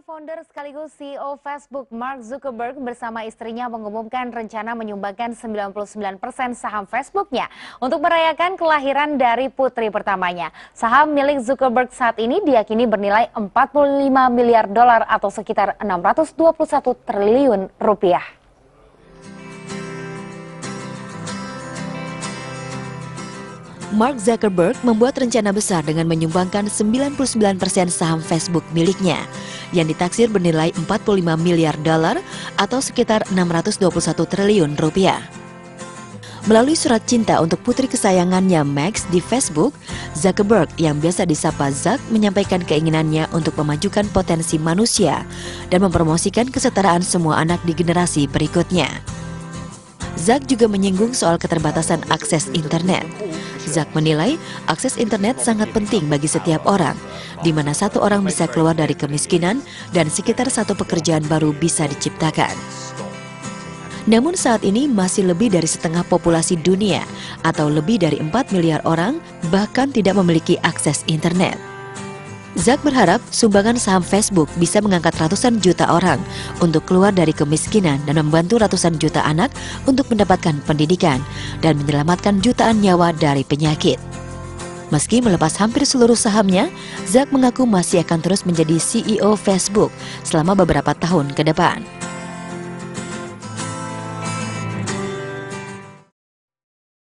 founder sekaligus CEO Facebook Mark Zuckerberg bersama istrinya mengumumkan rencana menyumbangkan 99% saham Facebooknya untuk merayakan kelahiran dari putri pertamanya. Saham milik Zuckerberg saat ini diyakini bernilai 45 miliar dolar atau sekitar 621 triliun rupiah. Mark Zuckerberg membuat rencana besar dengan menyumbangkan 99% saham Facebook miliknya yang ditaksir bernilai 45 miliar dolar atau sekitar 621 triliun rupiah. Melalui surat cinta untuk putri kesayangannya Max di Facebook, Zuckerberg yang biasa disapa Zuck menyampaikan keinginannya untuk memajukan potensi manusia dan mempromosikan kesetaraan semua anak di generasi berikutnya. Zuck juga menyinggung soal keterbatasan akses internet. Zak menilai akses internet sangat penting bagi setiap orang, di mana satu orang bisa keluar dari kemiskinan dan sekitar satu pekerjaan baru bisa diciptakan. Namun saat ini masih lebih dari setengah populasi dunia atau lebih dari 4 miliar orang bahkan tidak memiliki akses internet. Zak berharap sumbangan saham Facebook bisa mengangkat ratusan juta orang untuk keluar dari kemiskinan dan membantu ratusan juta anak untuk mendapatkan pendidikan dan menyelamatkan jutaan nyawa dari penyakit. Meski melepas hampir seluruh sahamnya, Zak mengaku masih akan terus menjadi CEO Facebook selama beberapa tahun ke depan.